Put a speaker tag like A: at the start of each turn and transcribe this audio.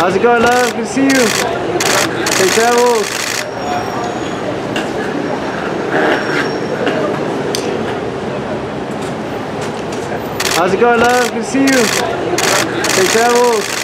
A: How's it going, love? Good to see you. Safe travels. How's it going, love? Good to see you. Safe travels.